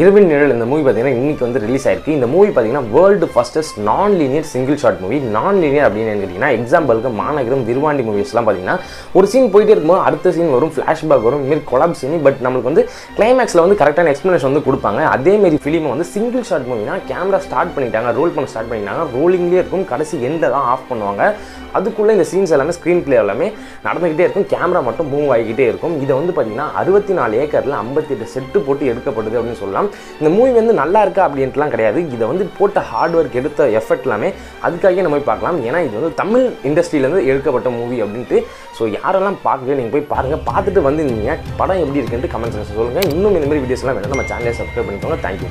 இரவின் நிழல் இந்த மூவி பார்த்தீங்கன்னா இன்றைக்கி வந்து ரிலீஸ் ஆயிருக்கு. இந்த மூவி பார்த்தீங்கன்னா world firstest non linear single shot movie non linear அப்படின்னு கேட்டிங்கன்னா எக்ஸாம்பிளுக்கு மாநகரம் விருவாண்டி மூவிஸ்லாம் பார்த்தீங்கன்னா ஒரு சீன் போயிட்டே இருக்கும்போது அடுத்த சீன் வரும் ஃப்ளாஷ்பேக் வரும் இதுமாரி கொலாப் சீன் பட் நம்மளுக்கு வந்து கிளைமேக்ஸில் வந்து கரெக்டான எக்ஸ்ப்ளனேஷன் வந்து கொடுப்பாங்க. அதேமாரி ஃபிலிமை வந்து சிங்கிள் ஷாட் மூவினா கேமரா ஸ்டார்ட் பண்ணிட்டாங்க ரோல் பண்ண ஸ்டார்ட் பண்ணிட்டாங்க ரோலிங்லேயே இருக்கும் கடைசி எண்டில் தான் ஆஃப் பண்ணுவாங்க. அதுக்குள்ளே இந்த சீன்ஸ் எல்லாமே ஸ்க்ரீன் பிளே எல்லாமே நடந்துக்கிட்டே இருக்கும் கேமரா மட்டும் மூவ் ஆகிக்கிட்டே இருக்கும். இதை வந்து பார்த்தீங்கன்னா அறுபத்தி நாலு ஏக்கரில் ஐம்பத்தெட்டு செட்டு போட்டு எடுக்கப்படுது அப்படின்னு சொல்லலாம். இந்த மூவி வந்து நல்லா இருக்கா? அப்படின்ட்டுலாம் கிடையாது. இதை வந்து போட்ட ஹார்ட் ஒர்க் எடுத்த எஃபர்ட் எல்லாமே அதுக்காகவே நம்ம போய் பார்க்கலாம். ஏன்னா இது வந்து தமிழ் இண்டஸ்ட்ரியிலேருந்து எடுக்கப்பட்ட மூவி அப்படின்ட்டு. ஸோ யாரெல்லாம் பார்க்கல நீங்கள் போய் பாருங்கள் பார்த்துட்டு வந்து நீங்கள் படம் எப்படி இருக்குன்ட்டு கமெண்ட் செக்ஷன் சொல்லுங்கள் இன்னும் இந்த மாதிரி வீடியோஸ்லாம் வேணும் நம்ம சேனலை சப்ஸ்கிரைப் பண்ணிக்கோங்க. தேங்க்யூ